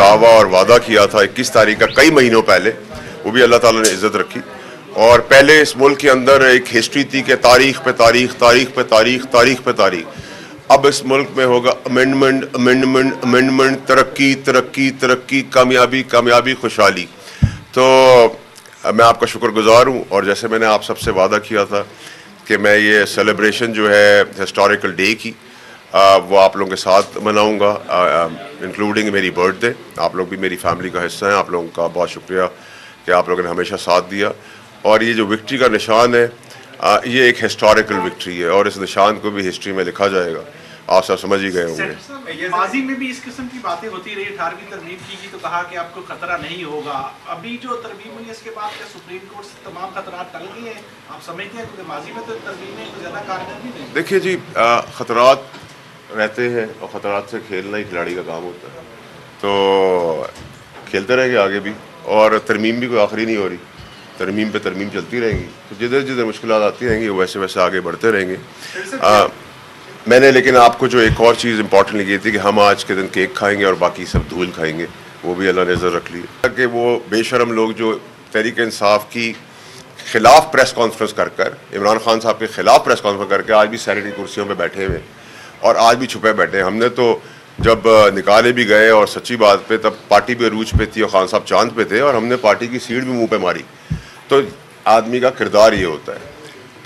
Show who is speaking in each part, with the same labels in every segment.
Speaker 1: दावा और वादा किया था इक्कीस तारीख का, कई महीनों पहले। वो भी अल्लाह ताला ने इज़्ज़त रखी। और पहले इस मुल्क के अंदर एक हिस्ट्री थी कि तारीख पे तारीख तारीख पे तारीख तारीख पे तारीख। अब इस मुल्क में होगा अमेंडमेंट अमेंडमेंट अमेंडमेंट तरक्की तरक्की तरक्की, कामयाबी कामयाबी, खुशहाली। तो मैं आपका शुक्रगुजार हूँ और जैसे मैंने आप सबसे वादा किया था कि मैं ये सेलिब्रेशन जो है हिस्टोरिकल डे की आ, वो आप लोगों के साथ मनाऊँगा इंक्लूडिंग मेरी बर्थडे आप लोग भी मेरी फैमिली का हिस्सा हैं। आप लोगों का बहुत शुक्रिया कि आप लोगों ने हमेशा साथ दिया। और ये जो विक्ट्री का निशान है आ, ये एक हिस्टोरिकल विक्ट्री है और इस निशान को भी हिस्ट्री में लिखा जाएगा। आप सब समझ ही गए होंगे।
Speaker 2: माजी में भी इस किस्म की बातें होती रही अठारहवीं तरमीम की तो कहा कि आपको खतरा नहीं होगा। अभी जो तरमीम हुई इसके बाद क्या सुप्रीम कोर्ट से तमाम खतरा टल गए हैं? आप समझते हैं क्योंकि माजी में तो तरमीमें ज़्यादा कारगर भी नहीं।
Speaker 1: देखिए जी ख़तरात रहते हैं और ख़तरात से खेलना ही खिलाड़ी का काम होता है। तो खेलते रहेंगे आगे भी और तरमीम भी कोई आखिरी नहीं हो रही। तरमीम पे तरमीम चलती रहेंगी। तो जिधर जिधर मुश्किल आती रहेंगी वैसे वैसे आगे बढ़ते रहेंगे। आ, मैंने लेकिन आपको जो एक और चीज़ इंपॉर्टेंट लगी थी कि हम आज के दिन केक खाएँगे और बाकी सब धूल खाएँगे वो भी अल्लाह नज़र रख ली। कि वो बेशरम लोग जो तहरीक इंसाफ की खिलाफ प्रेस कॉन्फ्रेंस कर कर इमरान खान साहब के खिलाफ प्रेस कॉन्फ्रेंस करके आज भी सैनिटरी कुर्सियों पर बैठे हुए और आज भी छुपे बैठे हमने तो जब निकाले भी गए और सच्ची बात पे तब पार्टी भी अरूज पे थी और खान साहब चाँद पे थे और हमने पार्टी की सीट भी मुँह पे मारी। तो आदमी का किरदार ये होता है।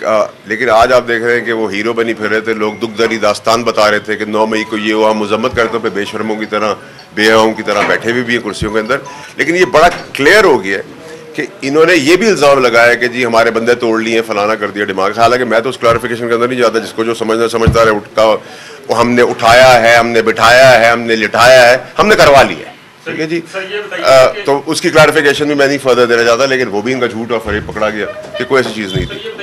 Speaker 1: आ, लेकिन आज आप देख रहे हैं कि वो हीरो बनी फिर रहे थे लोग दुख दरी दास्तान बता रहे थे कि नौ मई को ये हुआ मजम्मत करते पे बेशरमों की तरह बेहओं की तरह बैठे हुए भी हैं कुर्सियों के अंदर। लेकिन ये बड़ा क्लियर हो गया है कि इन्होंने ये भी इल्ज़ाम लगाया कि जी हमारे बंदे तोड़ लिए फलाना कर दिया दिमाग हालाँकि मैं तो उस क्लारिफिकेशन के अंदर नहीं जाता जिसको जो समझना समझता है उठका वो हमने उठाया है हमने बिठाया है हमने लिठाया है हमने करवा लिया है। ठीक है जी? आ, तो उसकी क्लारिफिकेशन भी मैं नहीं फर्दर देना चाहता लेकिन वो भी इनका झूठ और फरेब पकड़ा गया कि कोई ऐसी चीज़ नहीं थी।